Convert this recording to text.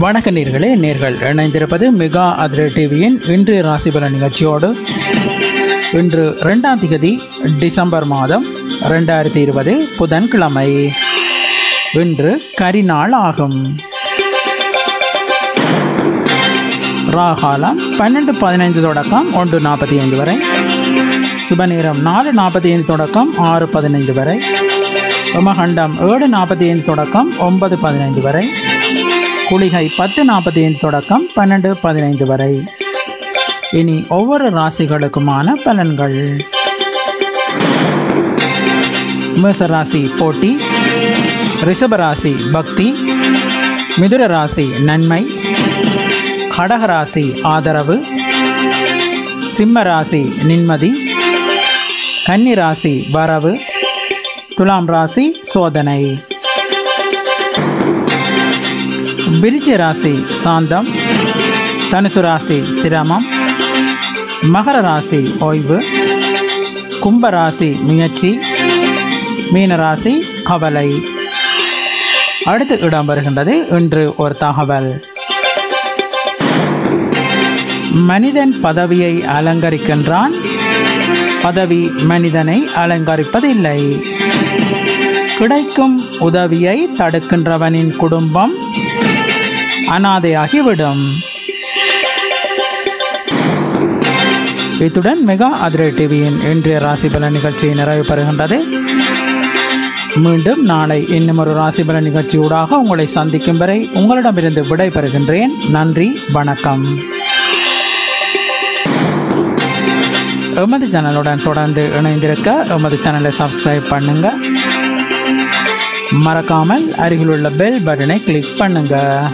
வணக்க நேர்களே நேர்கள் இணைந்திருப்பது மெகா அதிர டிவியின் இன்று ராசிபல நிகழ்ச்சியோடு இன்று ரெண்டாம் திகதி டிசம்பர் மாதம் ரெண்டாயிரத்தி இருபது புதன்கிழமை. இன்று கரிநாள் ஆகும். ராகாலம் பன்னெண்டு பதினைந்து தொடக்கம் ஒன்று நாற்பத்தி ஐந்து வரை சுபநேரம் நாலு நாற்பத்தி ஐந்து தொடக்கம் ஆறு பதினைந்து வரை. உமகண்டம் ஏழு நாற்பத்தி ஐந்து தொடக்கம் ஒன்பது பதினைந்து வரை. குளிகை பத்து நாற்பத்தி ஐந்து தொடக்கம் பன்னெண்டு பதினைந்து வரை. இனி ஒவ்வொரு ராசிகளுக்குமான பலன்கள். மேசராசி போட்டி ரிஷபராசி பக்தி மிதுர ராசி நன்மை கடகராசி ஆதரவு சிம்ம ராசி நிம்மதி கன்னி ராசி வரவு துலாம் ராசி சோதனை. விருச்சிக ராசி சாந்தம் தனுசு ராசி சிரமம் மகர ராசி ஓய்வு கும்ப ராசி முயற்சி மீன ராசி கவலை. அடுத்து இடம் வருகின்றது இன்று ஒரு தகவல். மனிதன் பதவியை அலங்கரிக்கின்றான் பதவி மனிதனை அலங்கரிப்பதில்லை. கிடைக்கும் உதவியை தடுக்கின்றவனின் குடும்பம் அனாதையாகிவிடும். இத்துடன் மெகா அதிரை டிவியின் இன்றைய ராசிபல நிகழ்ச்சி நிறைவு பெறுகின்றது. மீண்டும் நாளை இன்னும் ஒரு ராசிபல நிகழ்ச்சியூடாக உங்களை சந்திக்கும் வரை உங்களிடமிருந்து விடை பெறுகின்றேன் நன்றி வணக்கம். எமது சேனலுடன் தொடர்ந்து இணைந்திருக்க எமது சேனலை சப்ஸ்கிரைப் பண்ணுங்கள் மறக்காமல் அருகிலுள்ள பெல் பட்டனை கிளிக் பண்ணுங்கள்